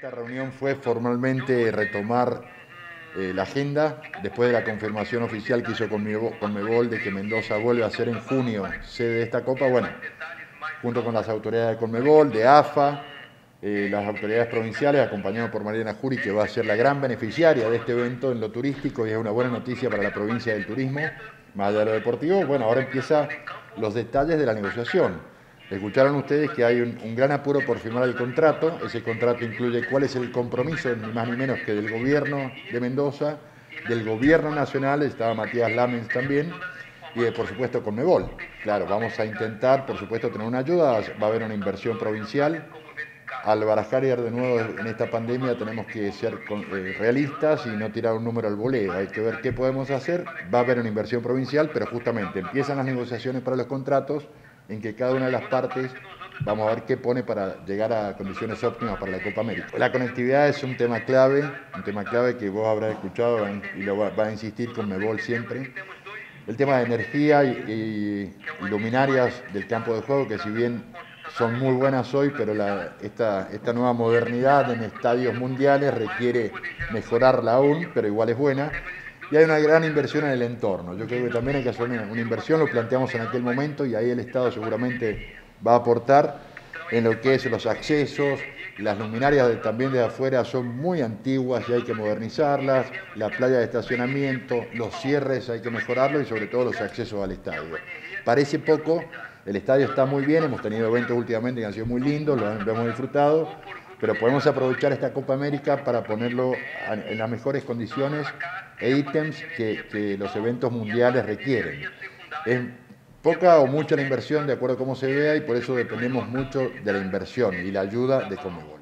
Esta reunión fue formalmente retomar eh, la agenda después de la confirmación oficial que hizo Conmebol de que Mendoza vuelve a ser en junio sede de esta Copa. Bueno, junto con las autoridades de Conmebol, de AFA, las autoridades provinciales, acompañado por Mariana Juri, que va a ser la gran beneficiaria de este evento en lo turístico y es una buena noticia para la provincia del turismo, más allá de lo deportivo. Bueno, ahora empieza los detalles de la negociación. Escucharon ustedes que hay un, gran apuro por firmar el contrato. Ese contrato incluye cuál es el compromiso, ni más ni menos que del gobierno de Mendoza, del gobierno nacional, estaba Matías Lamens también, y de, por supuesto con Mebol. Claro, vamos a intentar, por supuesto, tener una ayuda, va a haber una inversión provincial. Al barajar de nuevo en esta pandemia tenemos que ser eh, realistas y no tirar un número al voleo. Hay que ver qué podemos hacer. Va a haber una inversión provincial, pero justamente empiezan las negociaciones para los contratos en que cada una de las partes vamos a ver qué pone para llegar a condiciones óptimas para la Copa América. La conectividad es un tema clave, un tema clave que vos habrás escuchado y lo va, a insistir con Mebol siempre. El tema de energía y, luminarias del campo de juego, que si bien son muy buenas hoy, pero esta, esta nueva modernidad en estadios mundiales requiere mejorarla aún, pero igual es buena y hay una gran inversión en el entorno. Yo creo que también hay que hacer una, inversión, lo planteamos en aquel momento y ahí el Estado seguramente va a aportar en lo que es los accesos, las luminarias también de afuera son muy antiguas y hay que modernizarlas, la playa de estacionamiento, los cierres hay que mejorarlos y sobre todo los accesos al estadio. Parece poco, el estadio está muy bien, hemos tenido eventos últimamente que han sido muy lindos, lo hemos disfrutado, pero podemos aprovechar esta Copa América para ponerlo en las mejores condiciones e ítems que, los eventos mundiales requieren. Es poca o mucha la inversión de acuerdo a cómo se vea y por eso dependemos mucho de la inversión y la ayuda de Comebol.